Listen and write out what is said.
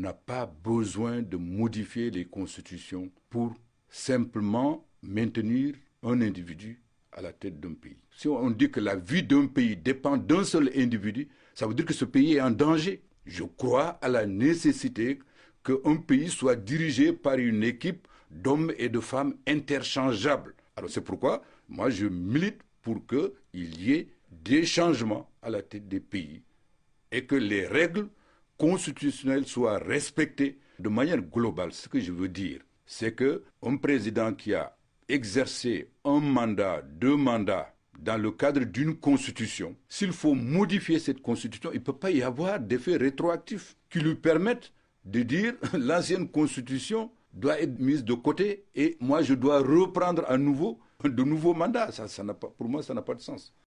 n'a pas besoin de modifier les constitutions pour simplement maintenir un individu à la tête d'un pays. Si on dit que la vie d'un pays dépend d'un seul individu, ça veut dire que ce pays est en danger. Je crois à la nécessité qu'un pays soit dirigé par une équipe d'hommes et de femmes interchangeables. Alors c'est pourquoi moi je milite pour qu'il y ait des changements à la tête des pays et que les règles constitutionnelles soient respectées de manière globale. Ce que je veux dire, c'est qu'un président qui a exercé un mandat, deux mandats, dans le cadre d'une constitution, s'il faut modifier cette constitution, il ne peut pas y avoir d'effet rétroactif qui lui permettent de dire l'ancienne constitution doit être mise de côté et moi je dois reprendre à nouveau de nouveaux mandats. Ça, ça pas, pour moi, ça n'a pas de sens.